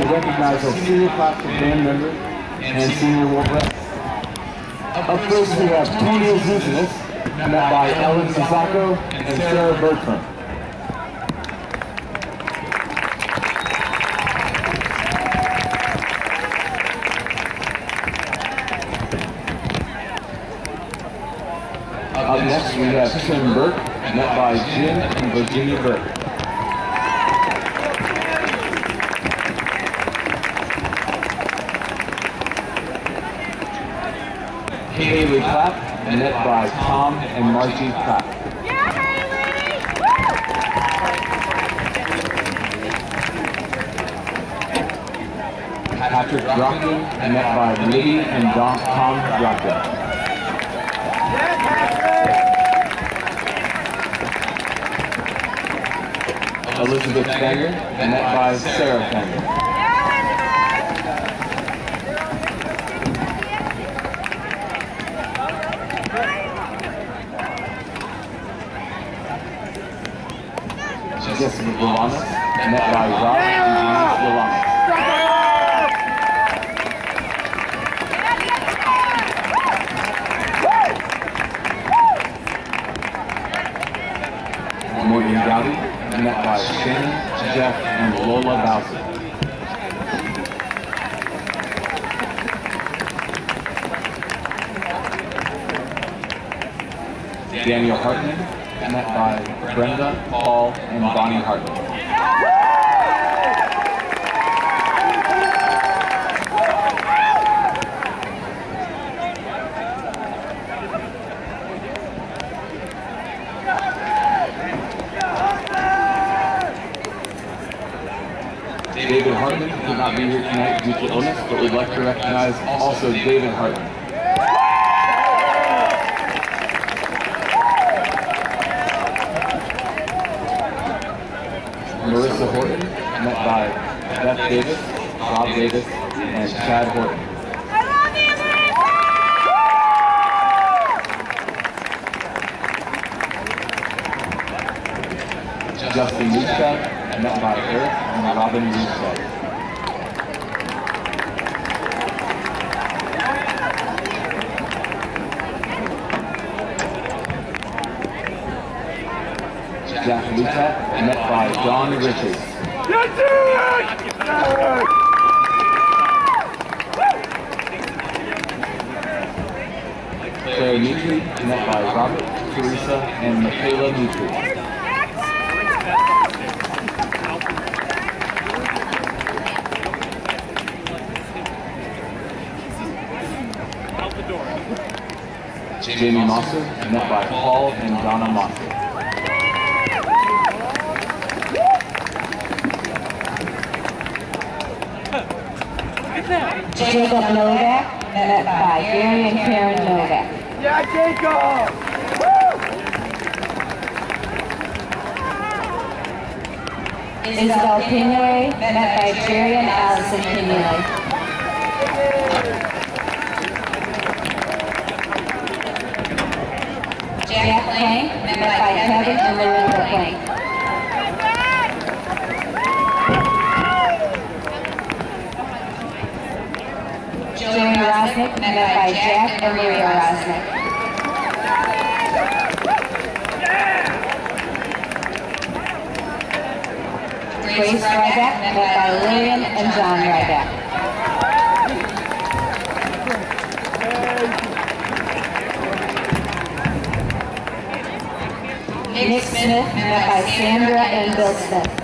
to recognize our senior class of band members and senior world reps. Up first we have Tony Azuzinas, met by Ellen Sasako and Sarah Bertram. Up next we have Tim Burke, met by Jim and Virginia Burke. Haley Clapp, met by Tom and Margie Clapp. Patrick Drocken, met by Liddy and Don, Tom Drocken. Elizabeth Fanger, met by Sarah Fanger. Jessica Galanis, met by Rob and Denise Galanis. Morgan Gowdy, met by Shannon, Jeff, and Lola Bowser. Daniel Hartman, met by Brenda, Paul, and Bonnie Hartman. David Hartman could not be here tonight due to illness, but we'd like to recognize also David Hartman. Marissa Horton, met by Beth Davis, Rob Davis, and Chad Horton. Justin Luchak, met by Eric and Robin Luchak. Jack Luchak, met by Don Richards. Claire Nutri, met by Robert, Teresa, and Michaela Nutri. Jamie Mosser, met by Paul and Donna Mosser. Jacob Novak, met by Gary and Karen Novak. Yeah, Jacob! Isabel Pinole, met by Jerry and Allison Pinole. Jack Plank, met by Kevin and Lorenzo Plank. Joey Rosnick, met by Jack and Maria Rosnick. Grace Ryback, met by Lillian and John Ryback. Nick Smith, met by Sandra and Bill Smith.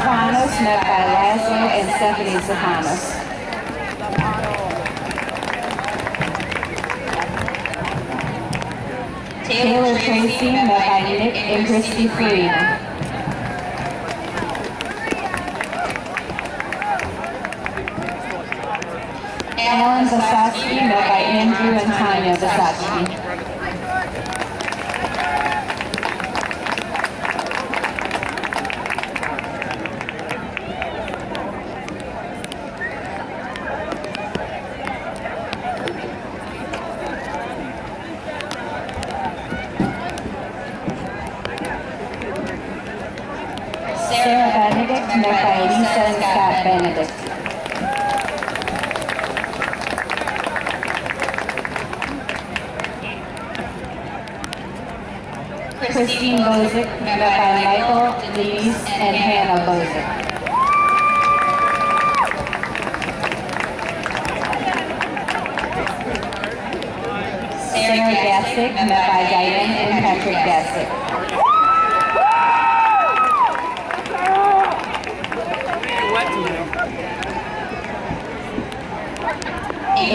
Andrew met by Laszlo and Stephanie Sahanos. Taylor Tracy, met by Nick and Christy Farina. Alan Vasatsky, met by Andrew and Tanya Vasatsky. Benedict. Christine Bozick, met by Michael, Denise, and Hannah Bozick. Sarah Gassick, met by Diane and Patrick Gassick.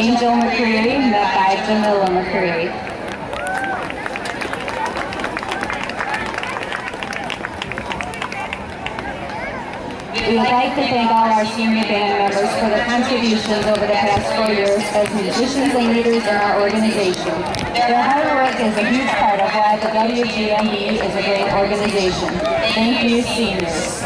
Angel McCreary, met by Jamila McCreary. We would like to thank all our senior band members for their contributions over the past four years as musicians and leaders in our organization. Their hard work is a huge part of why the WGMB is a great organization. Thank you, seniors.